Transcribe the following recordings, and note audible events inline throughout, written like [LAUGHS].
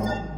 Oh.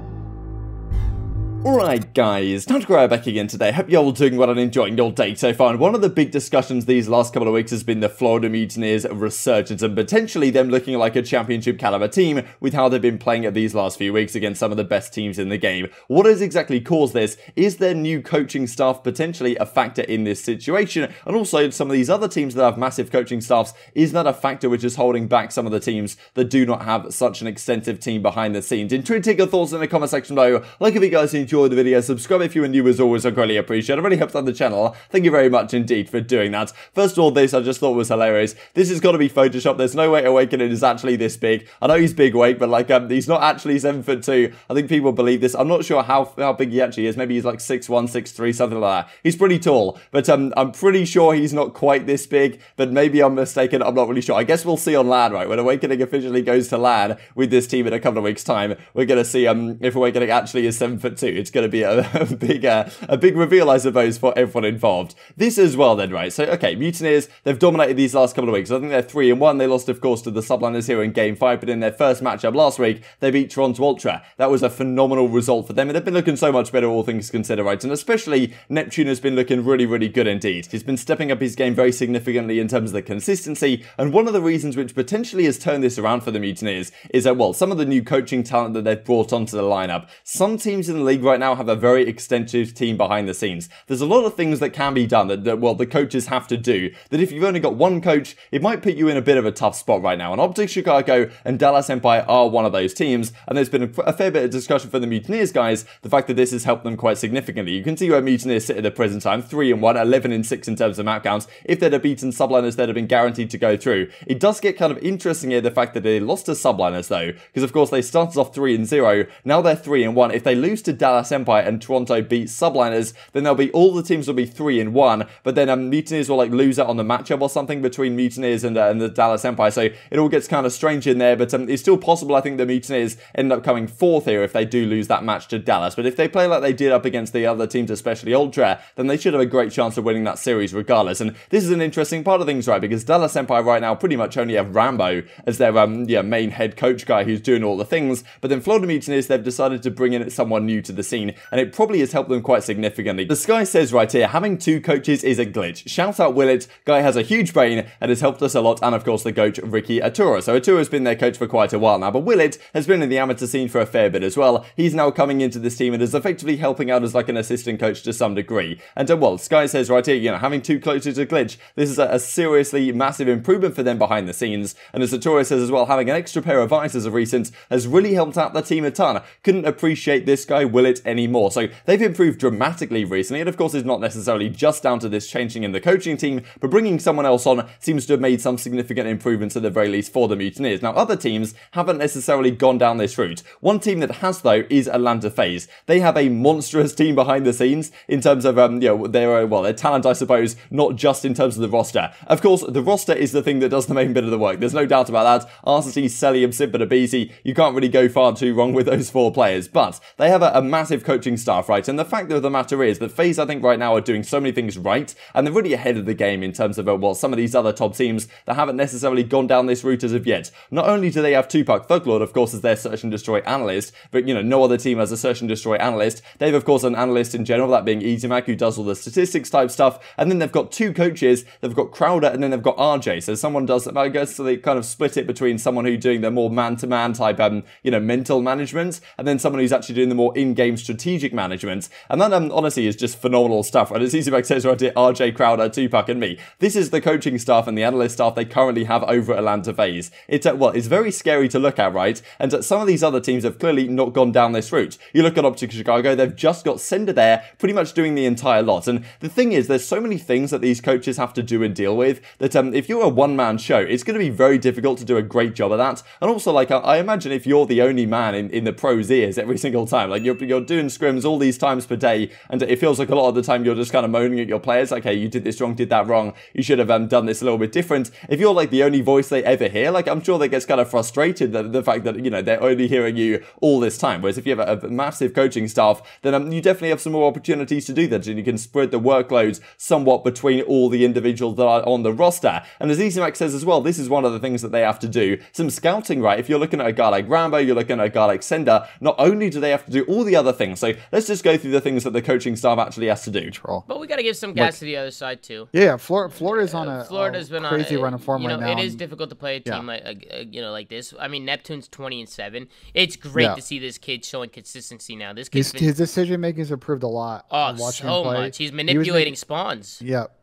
Alright guys, TacticalRab back again today. Hope you're all doing well and enjoying your day so far. And one of the big discussions these last couple of weeks has been the Florida Mutineers resurgence and potentially them looking like a championship caliber team with how they've been playing at these last few weeks against some of the best teams in the game. What has exactly caused this? Is their new coaching staff potentially a factor in this situation? And also some of these other teams that have massive coaching staffs, is that a factor which is holding back some of the teams that do not have such an extensive team behind the scenes? Intrigued, your thoughts in the comment section below. Like if you guys enjoyed enjoyed the video, subscribe if you are new as always, I greatly appreciate it. It really helps out the channel. Thank you very much indeed for doing that. First of all, this I just thought was hilarious. This has got to be Photoshop. There's no way Owakening is actually this big. I know he's big weight, but like um, he's not actually 7 foot 2. I think people believe this. I'm not sure how how big he actually is. Maybe he's like 6'1", 6'3", something like that. He's pretty tall, but um, I'm pretty sure he's not quite this big, but maybe I'm mistaken. I'm not really sure. I guess we'll see on LAN, right? When Owakening officially goes to LAN with this team in a couple of weeks' time, we're going to see um, if Owakening actually is 7 foot 2. It's going to be a, [LAUGHS] a big uh, a big reveal, I suppose, for everyone involved. This as well, then, right? So, okay, Mutineers, they've dominated these last couple of weeks. I think they're 3 and 1. They lost, of course, to the Subliners here in game 5, but in their first matchup last week, they beat Toronto Ultra. That was a phenomenal result for them, and they've been looking so much better, all things considered, right? And especially, Neptune has been looking really, really good indeed. He's been stepping up his game very significantly in terms of the consistency, and one of the reasons which potentially has turned this around for the Mutineers is that, well, some of the new coaching talent that they've brought onto the lineup. Some teams in the league right now have a very extensive team behind the scenes. There's a lot of things that can be done that, that, well, the coaches have to do. That if you've only got one coach, it might put you in a bit of a tough spot right now. And Optic Chicago and Dallas Empire are one of those teams. And there's been a, a fair bit of discussion for the Mutineers guys, the fact that this has helped them quite significantly. You can see where Mutineers sit at the present time 3 and 1, 11 and 6 in terms of map counts. If they'd have beaten Subliners, they'd have been guaranteed to go through. It does get kind of interesting here, the fact that they lost to Subliners though, because of course they started off 3 and 0. Now they're 3 and 1. If they lose to Dallas Empire and Toronto beat Subliners, then there'll be all the teams will be three and one. But then um, Mutineers will like lose out on the matchup or something between Mutineers and, uh, and the Dallas Empire. So it all gets kind of strange in there. But um, it's still possible. I think the Mutineers end up coming fourth here if they do lose that match to Dallas. But if they play like they did up against the other teams, especially Ultra, then they should have a great chance of winning that series regardless. And this is an interesting part of things, right? Because Dallas Empire right now pretty much only have Rambo as their um, yeah, main head coach guy who's doing all the things. But then Florida Mutineers, they've decided to bring in someone new to the scene. And it probably has helped them quite significantly. The Skyz says right here, having two coaches is a glitch. Shout out Willett, guy has a huge brain and has helped us a lot, and of course the coach Ricky Atura. So Atura's been their coach for quite a while now, but Willett has been in the amateur scene for a fair bit as well. He's now coming into this team and is effectively helping out as like an assistant coach to some degree. And uh, well, Skyz says right here, you know, having two coaches is a glitch. This is a, a seriously massive improvement for them behind the scenes. And as Atura says as well, having an extra pair of eyes as of recent has really helped out the team a ton. Couldn't appreciate this guy Anymore. So they've improved dramatically recently, and of course, it's not necessarily just down to this changing in the coaching team, but bringing someone else on seems to have made some significant improvements at the very least for the Mutineers. Now, other teams haven't necessarily gone down this route. One team that has, though, is Atlanta FaZe. They have a monstrous team behind the scenes in terms of, um, you know, their, uh, well, their talent, I suppose, not just in terms of the roster. Of course, the roster is the thing that does the main bit of the work. There's no doubt about that. Arcitys, Cellium, Simp, and aBeZy, you can't really go far too wrong with those four players, but they have a, a massive coaching staff, right? And the fact of the matter is that FaZe, I think, right now are doing so many things right, and they're really ahead of the game in terms of, uh, well, some of these other top teams that haven't necessarily gone down this route as of yet. Not only do they have Tupac Thuglord, of course, as their search and destroy analyst, but, you know, no other team has a search and destroy analyst. They have, of course, an analyst in general, that being EasyMac, who does all the statistics type stuff, and then they've got two coaches, they've got Crowder, and then they've got RJ, so someone does, I guess, so they kind of split it between someone who's doing the more man-to-man type, um, you know, mental management, and then someone who's actually doing the more in-game strategic management, and that, um, honestly, is just phenomenal stuff, right? As EasyMac says right here, RJ Crowder, Tupac, and me. This is the coaching staff and the analyst staff they currently have over Atlanta FaZe. It's, uh, well, it's very scary to look at, right? And uh, some of these other teams have clearly not gone down this route. You look at Optic Chicago, they've just got Sender there, pretty much doing the entire lot. And the thing is, there's so many things that these coaches have to do and deal with that um, if you're a one-man show, it's going to be very difficult to do a great job of that. And also, like, I, I imagine if you're the only man in, in the pros' ears every single time, like, you're, you're you're doing scrims all these times per day, and it feels like a lot of the time you're just kind of moaning at your players, like, hey, you did this wrong, did that wrong, you should have um, done this a little bit different. If you're like the only voice they ever hear, like I'm sure they get kind of frustrated that the fact that you know they're only hearing you all this time. Whereas if you have a, a massive coaching staff, then um, you definitely have some more opportunities to do that, and you can spread the workloads somewhat between all the individuals that are on the roster. And as EasyMac says as well, this is one of the things that they have to do. Some scouting, right? If you're looking at a guy like Rambo, you're looking at a guy like Sender. Not only do they have to do all the other things, so let's just go through the things that the coaching staff actually has to do. But we got to give some gas like, to the other side too. Yeah, Florida, Florida's on a Florida's a been crazy on, run of form you know, right now. It is difficult to play a team yeah. like uh, you know like this. I mean, Neptune's twenty and seven. It's great yeah. to see this kid showing consistency now. This his, been, his decision making has improved a lot. Oh, so much. He's manipulating he spawns. Yep.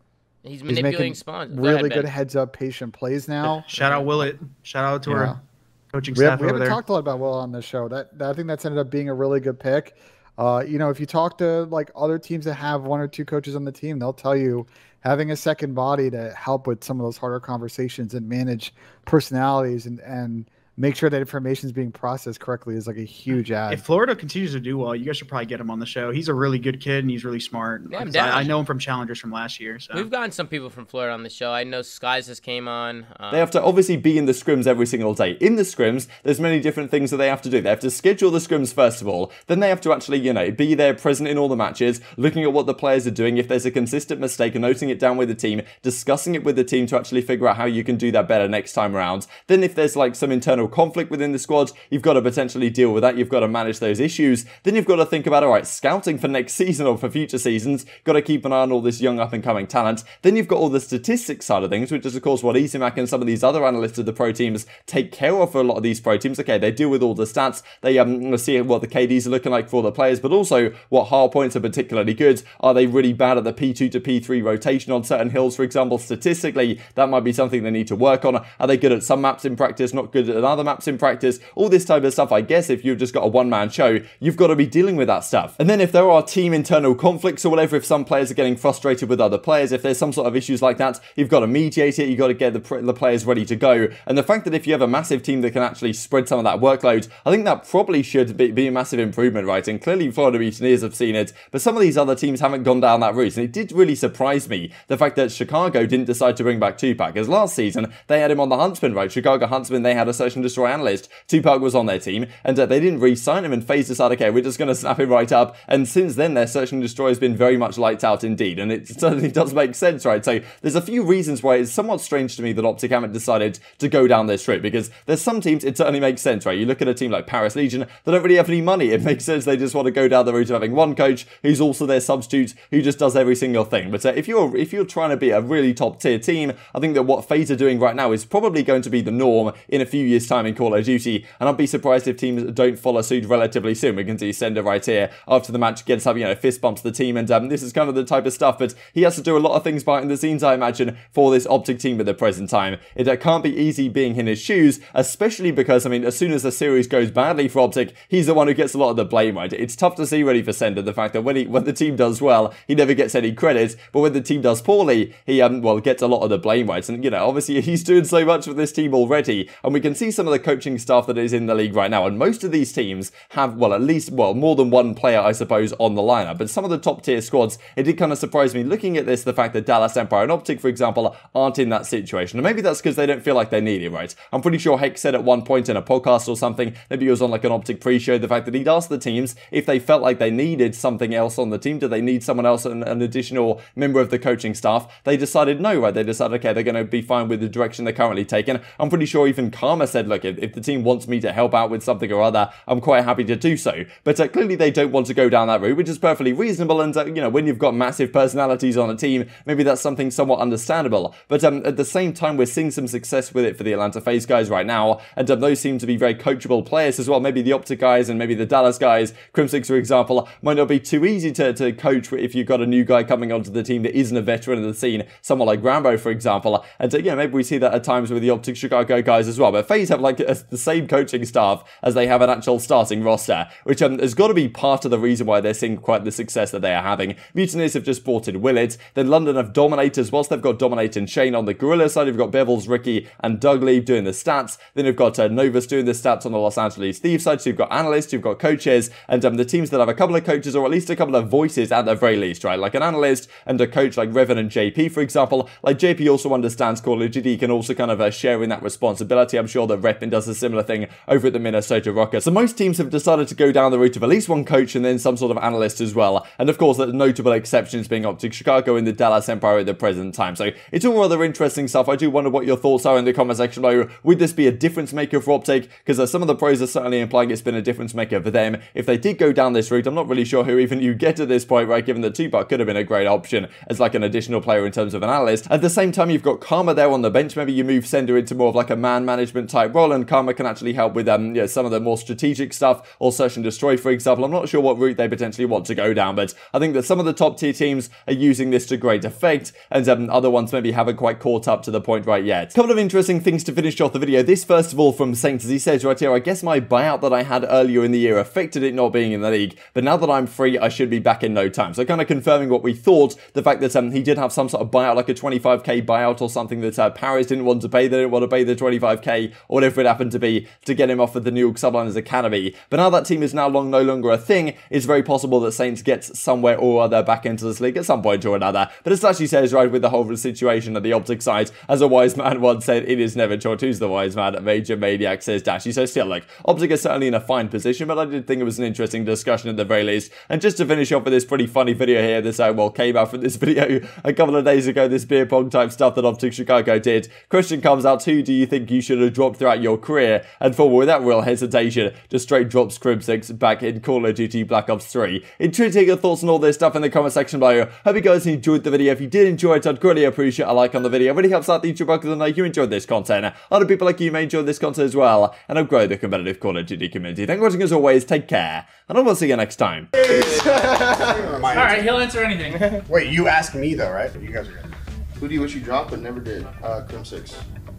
He's manipulating He's spawns. Go really ahead, good heads up, patient plays now. Shout out Willett. Shout out to yeah. our coaching we staff. Have, we haven't there. talked a lot about Will on this show. That, that I think that's ended up being a really good pick. Uh, you know, if you talk to like other teams that have one or two coaches on the team, they'll tell you having a second body to help with some of those harder conversations and manage personalities and and make sure that information is being processed correctly is like a huge ad. If Florida continues to do well, you guys should probably get him on the show. He's a really good kid and he's really smart. Yeah, I'm. I, I, know him from challengers from last year. So we've gotten some people from Florida on the show. I know Skyz just came on. Um, they have to obviously be in the scrims every single day. In the scrims, there's many different things that they have to do. They have to schedule the scrims first of all. Then they have to actually, you know, be there present in all the matches, looking at what the players are doing. If there's a consistent mistake, noting it down with the team, discussing it with the team to actually figure out how you can do that better next time around. Then if there's like some internal conflict within the squads, you've got to potentially deal with that. You've got to manage those issues. Then you've got to think about, all right, scouting for next [LAUGHS] season or for future seasons. Got to keep an eye on all this young up and coming talent. Then you've got all the statistics side of things, which is, of course, what EasyMac and some of these other analysts of the pro teams take care of for a lot of these pro teams. Okay, they deal with all the stats. They um, see what the KDs are looking like for the players, but also what hard points are particularly good. Are they really bad at the P2 to P3 rotation on certain hills, for example? Statistically, that might be something they need to work on. Are they good at some maps in practice, not good at other maps in practice? all this type of stuff. I guess if you've just got a one man show, you've got to be dealing with that stuff. And then if there are team internal conflicts or whatever, if some players are getting frustrated with other players, if there's some sort of issues like that, you've got to mediate it, you've got to get the, the players ready to go. And the fact that if you have a massive team that can actually spread some of that workload, I think that probably should be, be a massive improvement, right? And clearly Florida Mutineers have seen it, but some of these other teams haven't gone down that route. And it did really surprise me the fact that Chicago didn't decide to bring back Tupac. As last season, they had him on the Huntsman, right? Chicago Huntsman, they had a search and destroy analyst. Tupac was on their team, and uh, they didn't re-sign him. And FaZe decided, okay, we're just going to snap him right up. And since then, their search and destroy has been very much lights out indeed, and it [LAUGHS] certainly does make sense, right? So there's a few reasons why it's somewhat strange to me that Optic haven't decided to go down this route because there's some teams it certainly makes sense, right? You look at a team like Paris Legion, they don't really have any money. It [LAUGHS] makes sense they just want to go down the route of having one coach who's also their substitute who just does every single thing. But uh, if you're if you're trying to be a really top tier team, I think that what FaZe are doing right now is probably going to be the norm in a few years' time in Call of Duty, and I'd be surprised if teams don't follow suit relatively soon. We can see Sender right here after the match gets up, you know, fist bumps the team, and um, this is kind of the type of stuff. But he has to do a lot of things behind the scenes, I imagine, for this Optic team at the present time. It uh, can't be easy being in his shoes, especially because I mean, as soon as the series goes badly for Optic, he's the one who gets a lot of the blame. Right? It's tough to see really for Sender the fact that when he when the team does well, he never gets any credit, but when the team does poorly, he um well gets a lot of the blame. Right? And you know, obviously he's doing so much for this team already, and we can see some of the coaching staff that is in the league right now, and most of these teams have, well, at least, well, more than one player, I suppose, on the lineup. But some of the top tier squads, it did kind of surprise me looking at this, the fact that Dallas Empire and Optic, for example, aren't in that situation. And maybe that's because they don't feel like they need it, right? I'm pretty sure Heck said at one point in a podcast or something, maybe it was on like an Optic pre show, the fact that he'd asked the teams if they felt like they needed something else on the team. Do they need someone else, an, an additional member of the coaching staff? They decided no, right? They decided, okay, they're going to be fine with the direction they're currently taking. I'm pretty sure even Karma said, look, if, if the team wants me to help out with something or other, I'm quite happy to do so. But uh, clearly they don't want to go down that route, which is perfectly reasonable. And, uh, you know, when you've got massive personalities on a team, maybe that's something somewhat understandable. But um, at the same time, we're seeing some success with it for the Atlanta FaZe guys right now. And um, those seem to be very coachable players as well. Maybe the Optic guys and maybe the Dallas guys, Crimsix, for example, might not be too easy to, to coach if you've got a new guy coming onto the team that isn't a veteran of the scene, someone like Rambo, for example. And uh, yeah, maybe we see that at times with the Optic Chicago guys as well. But FaZe have like a, the same coaching staff as they have an actual starting roster, which um, has got to be part of the reason why they're seeing quite the success that they are having. Mutineers have just bought in Willett. Then London have Dominators. Whilst they've got Dominate and Shane on the Guerrilla side, you've got Bevels, Ricky, and Doug Lee doing the stats. Then you've got uh, Novus doing the stats on the Los Angeles Thieves side. So you've got analysts, you've got coaches, and um, the teams that have a couple of coaches or at least a couple of voices at the very least, right? Like an analyst and a coach like Revan and JP, for example. Like JP also understands Call of Duty, can also kind of uh, share in that responsibility. I'm sure that Repin does a similar thing over at the Minnesota RØKKR. So most teams have decided to go down the route of at least one coach and then some sort of analyst as well. And of course, the notable exceptions being Optic Chicago and the Dallas Empire at the present time. So it's all rather interesting stuff. I do wonder what your thoughts are in the comment section below. Would this be a difference maker for Optic? Because uh, some of the pros are certainly implying it's been a difference maker for them. If they did go down this route, I'm not really sure who even you get to this point, right? Given that Tupac could have been a great option as like an additional player in terms of an analyst. At the same time, you've got Karma there on the bench. Maybe you move Sender into more of like a man management type role, and Karma can actually help with um, some of the more strategic stuff or search and destroy, for example. I'm not sure what route they potentially want to go down, but I think that some of the top tier teams are using this to great effect, and um, other ones maybe haven't quite caught up to the point right yet. A Couple of interesting things to finish off the video. This, first of all, from Saints, as he says right here, I guess my buyout that I had earlier in the year affected it not being in the league, but now that I'm free, I should be back in no time. So kind of confirming what we thought, the fact that um, he did have some sort of buyout, like a 25k buyout or something that uh, Paris didn't want to pay, they didn't want to pay the 25k or whatever it happened to be to get him off of the New York Subliners Academy. But now that team is now long no longer a thing, it's very possible that Saints gets somewhere or other back into this league at some point or another. But as actually says, right, with the whole situation at the optic side, as a wise man [LAUGHS] once said, it is never short. Who's the wise man? Major Maniac says Dashy. So still, like, optic is certainly in a fine position, but I did think it was an interesting discussion at the very least. And just to finish off with this pretty funny video here, this uh, well came out from this [LAUGHS] video a couple of days ago, this beer pong type stuff that Optic Chicago did. Question comes out, who do you think you should have dropped throughout your career? And for without real hesitation, just straight drop drops six back in Call of Duty Black Ops 3. Intrigued to your thoughts on all this stuff in the comment section below. Hope you guys enjoyed the video. If you did enjoy it, I'd greatly appreciate a like on the video. It really helps out the YouTube algorithm that you enjoyed this content. Other people like you may enjoy this content as well, and I've grown the competitive Call of Duty community. Thank you for watching as always, take care, and I will see you next time. [LAUGHS] Alright, he'll answer anything. Wait, you asked me though, right? You guys are good. Who do you wish you dropped but never did? Uh, Crimsix.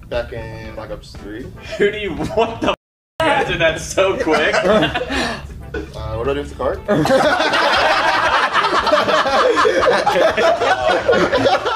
Back in Black Ops 3. Who do you, what the f- answer that so quick? [LAUGHS] Uh, what do I do with the card? [LAUGHS] [LAUGHS]